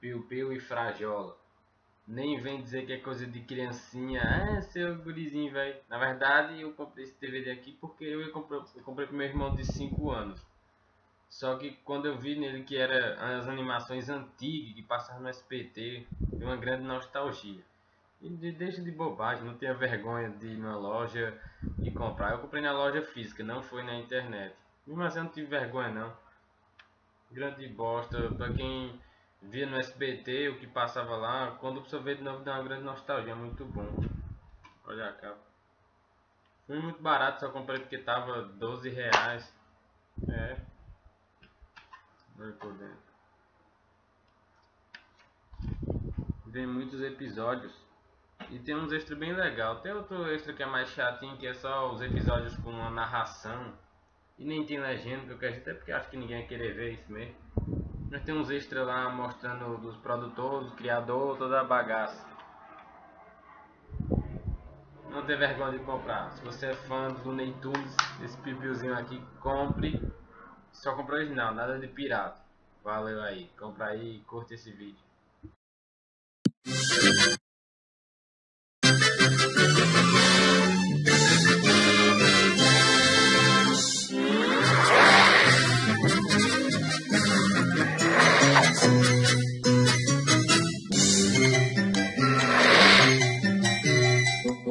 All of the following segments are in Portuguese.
um box de Piu Piu e Frajola. Nem vem dizer que é coisa de criancinha, é seu gurizinho, velho. Na verdade, eu comprei esse DVD aqui porque eu comprei, eu comprei pro meu irmão de 5 anos. Só que quando eu vi nele que era as animações antigas que passavam no SPT, deu uma grande nostalgia. E de, deixa de bobagem, não tenha vergonha de ir na loja e comprar. Eu comprei na loja física, não foi na internet. Mas eu não tive vergonha não. Grande bosta, pra quem via no SBT o que passava lá, quando pessoa vê de novo dá uma grande nostalgia, muito bom. Olha a capa. Foi muito barato, só comprei porque tava 12 reais. É. Olha por dentro. Vem muitos episódios. E tem uns extras bem legal. Tem outro extra que é mais chatinho, que é só os episódios com uma narração. E nem tem legenda, que eu até porque acho que ninguém vai querer ver isso mesmo. Mas tem uns extras lá mostrando dos produtores, do criador, toda a bagaça. Não tem vergonha de comprar. Se você é fã do Looney esse pipiozinho aqui, compre. Só compra original, nada de pirata. Valeu aí. Compra aí e curte esse vídeo. Thank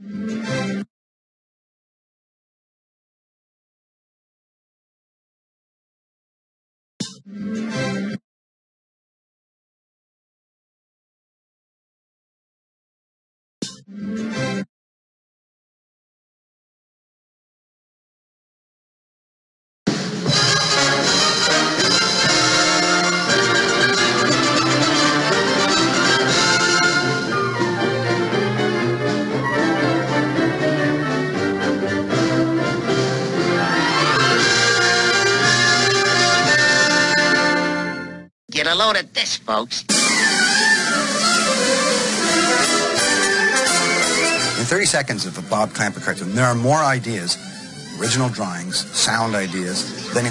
mm -hmm. you. Thank you. A load of this, folks. In 30 seconds of a Bob Clamper cartoon, there are more ideas, original drawings, sound ideas, than